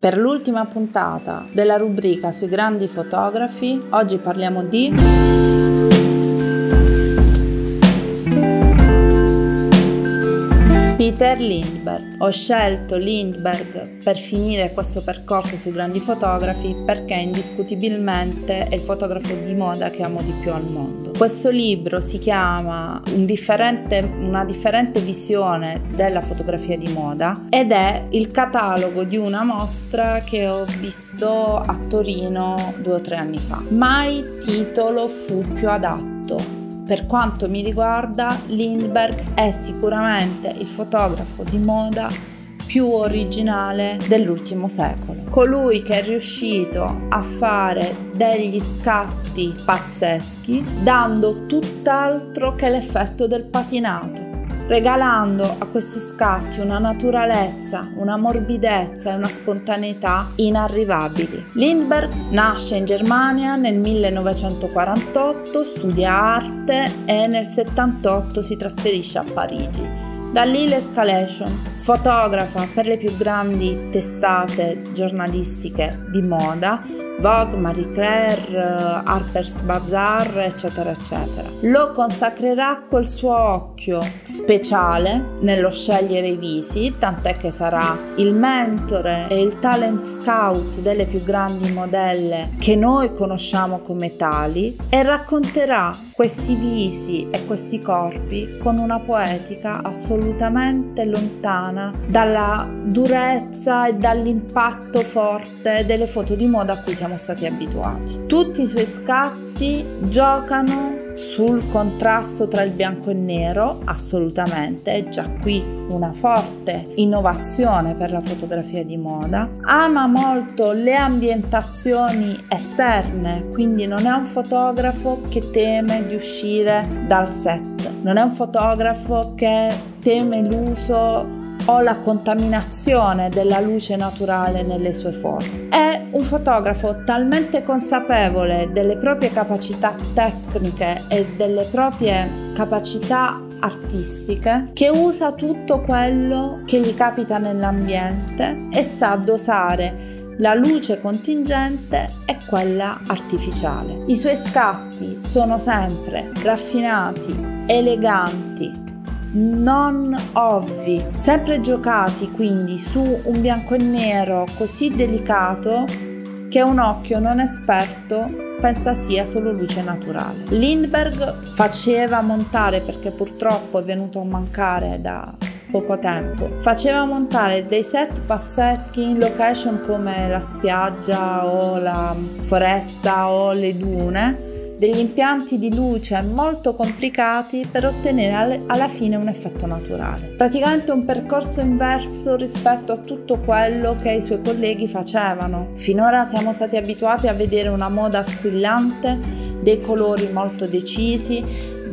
Per l'ultima puntata della rubrica sui grandi fotografi, oggi parliamo di Peter Lindbergh. Ho scelto Lindbergh per finire questo percorso sui grandi fotografi perché indiscutibilmente è il fotografo di moda che amo di più al mondo. Questo libro si chiama un differente, Una differente visione della fotografia di moda ed è il catalogo di una mostra che ho visto a Torino due o tre anni fa. Mai titolo fu più adatto per quanto mi riguarda, Lindbergh è sicuramente il fotografo di moda più originale dell'ultimo secolo. Colui che è riuscito a fare degli scatti pazzeschi dando tutt'altro che l'effetto del patinato regalando a questi scatti una naturalezza, una morbidezza e una spontaneità inarrivabili. Lindbergh nasce in Germania nel 1948, studia arte e nel 78 si trasferisce a Parigi. Da lì l'escalation, fotografa per le più grandi testate giornalistiche di moda, Vogue, Marie Claire, eh, Harper's Bazaar, eccetera, eccetera. Lo consacrerà col suo occhio speciale nello scegliere i visi, tant'è che sarà il mentore e il talent scout delle più grandi modelle che noi conosciamo come tali e racconterà questi visi e questi corpi con una poetica assolutamente lontana dalla durezza e dall'impatto forte delle foto di moda a cui siamo stati abituati. Tutti i suoi scatti giocano sul contrasto tra il bianco e il nero, assolutamente, è già qui una forte innovazione per la fotografia di moda. Ama molto le ambientazioni esterne, quindi non è un fotografo che teme di uscire dal set, non è un fotografo che teme l'uso o la contaminazione della luce naturale nelle sue foto. È un fotografo talmente consapevole delle proprie capacità tecniche e delle proprie capacità artistiche che usa tutto quello che gli capita nell'ambiente e sa dosare la luce contingente e quella artificiale. I suoi scatti sono sempre raffinati, eleganti, non ovvi, sempre giocati quindi su un bianco e nero così delicato che un occhio non esperto pensa sia solo luce naturale. Lindbergh faceva montare, perché purtroppo è venuto a mancare da poco tempo, faceva montare dei set pazzeschi in location come la spiaggia o la foresta o le dune degli impianti di luce molto complicati per ottenere alla fine un effetto naturale. Praticamente un percorso inverso rispetto a tutto quello che i suoi colleghi facevano. Finora siamo stati abituati a vedere una moda squillante, dei colori molto decisi,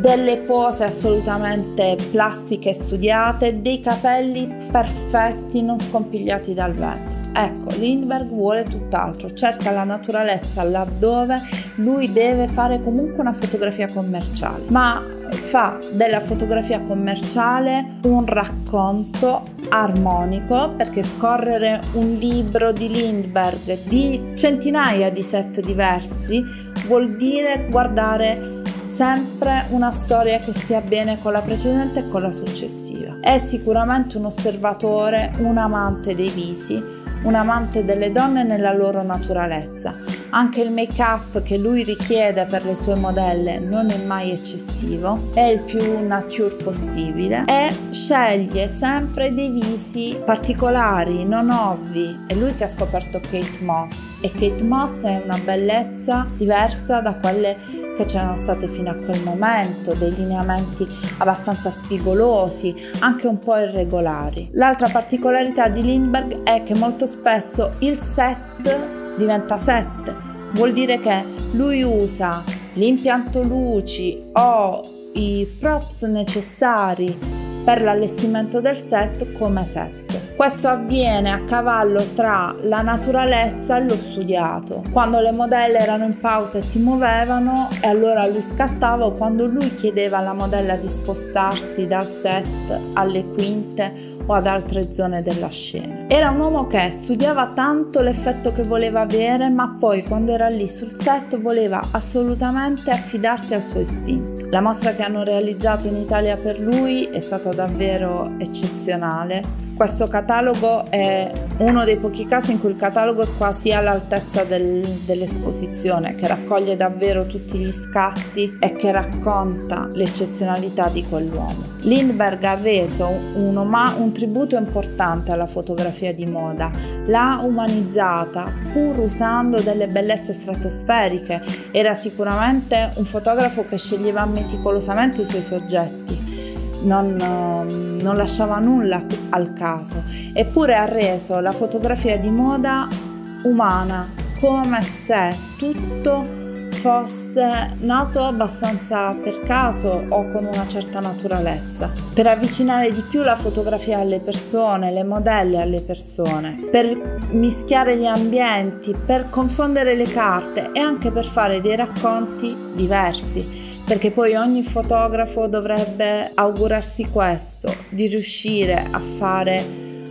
delle pose assolutamente plastiche studiate, dei capelli perfetti non scompigliati dal vento. Ecco, Lindbergh vuole tutt'altro, cerca la naturalezza laddove lui deve fare comunque una fotografia commerciale, ma fa della fotografia commerciale un racconto armonico perché scorrere un libro di Lindbergh di centinaia di set diversi vuol dire guardare sempre una storia che stia bene con la precedente e con la successiva. È sicuramente un osservatore, un amante dei visi un amante delle donne nella loro naturalezza. Anche il make-up che lui richiede per le sue modelle non è mai eccessivo, è il più nature possibile e sceglie sempre dei visi particolari, non ovvi. È lui che ha scoperto Kate Moss e Kate Moss è una bellezza diversa da quelle che c'erano state fino a quel momento, dei lineamenti abbastanza spigolosi, anche un po' irregolari. L'altra particolarità di Lindbergh è che molto spesso il set diventa set, vuol dire che lui usa l'impianto luci o i props necessari per l'allestimento del set come set. Questo avviene a cavallo tra la naturalezza e lo studiato. Quando le modelle erano in pausa e si muovevano e allora lui scattava o quando lui chiedeva alla modella di spostarsi dal set alle quinte o ad altre zone della scena. Era un uomo che studiava tanto l'effetto che voleva avere, ma poi quando era lì sul set voleva assolutamente affidarsi al suo istinto. La mostra che hanno realizzato in Italia per lui è stata davvero eccezionale questo catalogo è uno dei pochi casi in cui il catalogo è quasi all'altezza del, dell'esposizione, che raccoglie davvero tutti gli scatti e che racconta l'eccezionalità di quell'uomo. Lindbergh ha reso un, un tributo importante alla fotografia di moda, l'ha umanizzata pur usando delle bellezze stratosferiche, era sicuramente un fotografo che sceglieva meticolosamente i suoi soggetti. Non, non lasciava nulla al caso, eppure ha reso la fotografia di moda umana, come se tutto fosse nato abbastanza per caso o con una certa naturalezza, per avvicinare di più la fotografia alle persone, le modelle alle persone, per mischiare gli ambienti, per confondere le carte e anche per fare dei racconti diversi perché poi ogni fotografo dovrebbe augurarsi questo, di riuscire a fare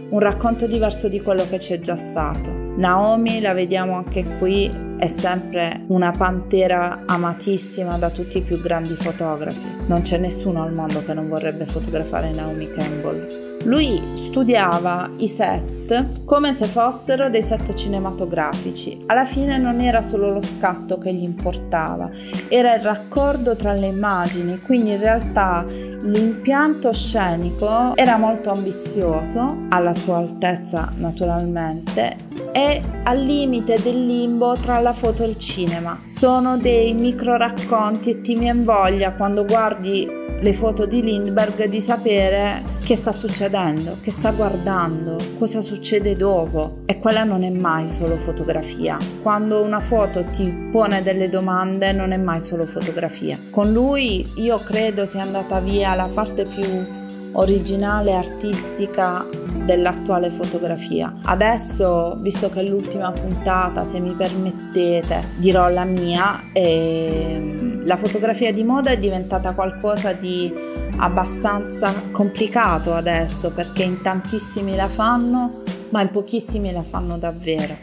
un racconto diverso di quello che c'è già stato. Naomi, la vediamo anche qui, è sempre una pantera amatissima da tutti i più grandi fotografi. Non c'è nessuno al mondo che non vorrebbe fotografare Naomi Campbell. Lui studiava i set come se fossero dei set cinematografici. Alla fine non era solo lo scatto che gli importava, era il raccordo tra le immagini, quindi in realtà l'impianto scenico era molto ambizioso, alla sua altezza naturalmente, e al limite del limbo tra la foto e il cinema. Sono dei micro racconti e ti viene voglia quando guardi le foto di Lindbergh di sapere che sta succedendo, che sta guardando, cosa succede dopo. E quella non è mai solo fotografia. Quando una foto ti pone delle domande non è mai solo fotografia. Con lui io credo sia andata via la parte più originale artistica dell'attuale fotografia. Adesso, visto che è l'ultima puntata, se mi permettete, dirò la mia. E la fotografia di moda è diventata qualcosa di abbastanza complicato adesso perché in tantissimi la fanno, ma in pochissimi la fanno davvero.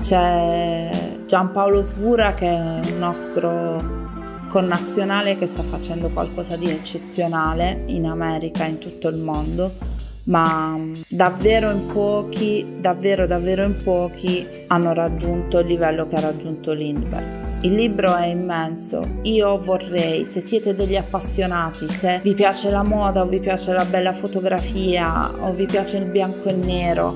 C'è Giampaolo Sgura che è un nostro connazionale che sta facendo qualcosa di eccezionale in America in tutto il mondo, ma mm, davvero in pochi, davvero davvero in pochi hanno raggiunto il livello che ha raggiunto Lindbergh. Il libro è immenso, io vorrei, se siete degli appassionati, se vi piace la moda o vi piace la bella fotografia o vi piace il bianco e nero,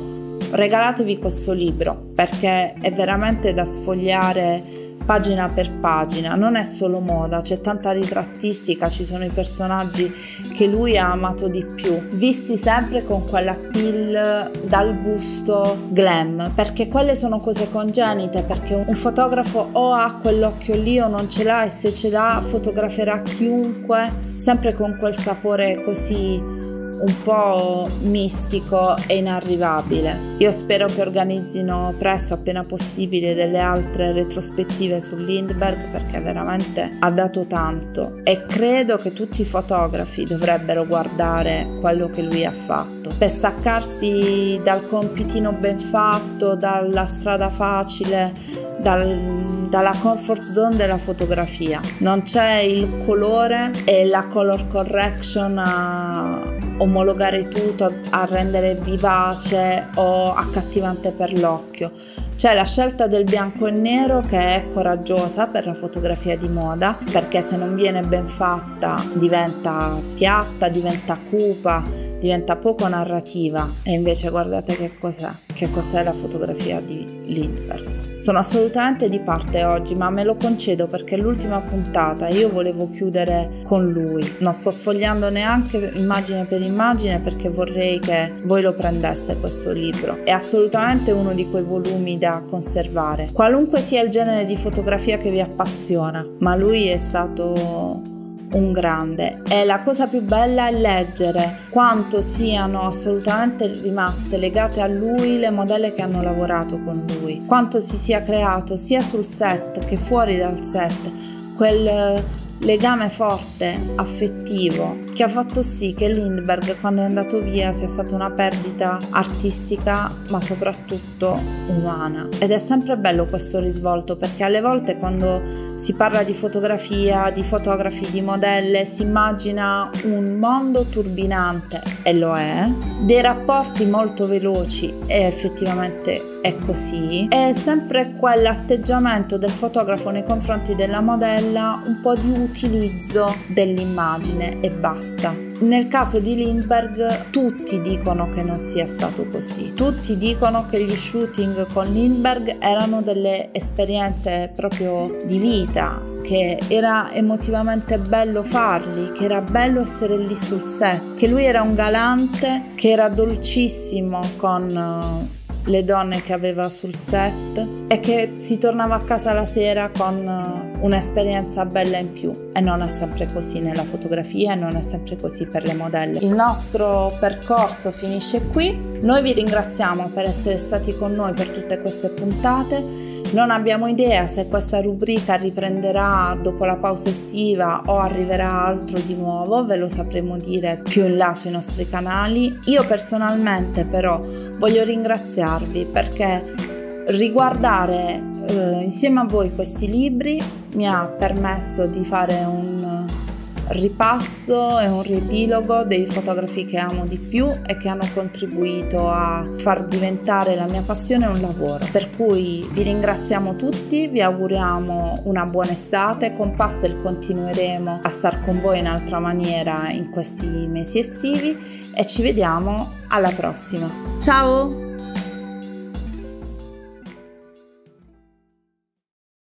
regalatevi questo libro perché è veramente da sfogliare pagina per pagina, non è solo moda, c'è tanta ritrattistica, ci sono i personaggi che lui ha amato di più, visti sempre con quella pill dal gusto glam, perché quelle sono cose congenite, perché un fotografo o ha quell'occhio lì o non ce l'ha e se ce l'ha fotograferà chiunque, sempre con quel sapore così un po' mistico e inarrivabile. Io spero che organizzino presto, appena possibile, delle altre retrospettive su Lindbergh perché veramente ha dato tanto e credo che tutti i fotografi dovrebbero guardare quello che lui ha fatto per staccarsi dal compitino ben fatto, dalla strada facile, dal dalla comfort zone della fotografia. Non c'è il colore e la color correction a omologare tutto, a rendere vivace o accattivante per l'occhio. C'è la scelta del bianco e nero che è coraggiosa per la fotografia di moda, perché se non viene ben fatta diventa piatta, diventa cupa, diventa poco narrativa e invece guardate che cos'è, che cos'è la fotografia di Lindbergh. Sono assolutamente di parte oggi, ma me lo concedo perché l'ultima puntata io volevo chiudere con lui. Non sto sfogliando neanche immagine per immagine perché vorrei che voi lo prendeste questo libro. È assolutamente uno di quei volumi da conservare. Qualunque sia il genere di fotografia che vi appassiona, ma lui è stato un grande. E la cosa più bella è leggere quanto siano assolutamente rimaste legate a lui le modelle che hanno lavorato con lui, quanto si sia creato sia sul set che fuori dal set. Quel legame forte, affettivo, che ha fatto sì che Lindbergh quando è andato via sia stata una perdita artistica ma soprattutto umana. Ed è sempre bello questo risvolto perché alle volte quando si parla di fotografia, di fotografi, di modelle, si immagina un mondo turbinante e lo è, dei rapporti molto veloci e effettivamente è così, è sempre quell'atteggiamento del fotografo nei confronti della modella, un po' di utilizzo dell'immagine e basta. Nel caso di Lindbergh tutti dicono che non sia stato così, tutti dicono che gli shooting con Lindbergh erano delle esperienze proprio di vita, che era emotivamente bello farli, che era bello essere lì sul set, che lui era un galante, che era dolcissimo con le donne che aveva sul set e che si tornava a casa la sera con eh, un'esperienza bella in più. E non è sempre così nella fotografia e non è sempre così per le modelle. Il nostro percorso finisce qui, noi vi ringraziamo per essere stati con noi per tutte queste puntate non abbiamo idea se questa rubrica riprenderà dopo la pausa estiva o arriverà altro di nuovo, ve lo sapremo dire più in là sui nostri canali. Io personalmente però voglio ringraziarvi perché riguardare eh, insieme a voi questi libri mi ha permesso di fare un ripasso e un riepilogo dei fotografi che amo di più e che hanno contribuito a far diventare la mia passione un lavoro. Per cui vi ringraziamo tutti, vi auguriamo una buona estate, con Pastel continueremo a star con voi in altra maniera in questi mesi estivi e ci vediamo alla prossima. Ciao!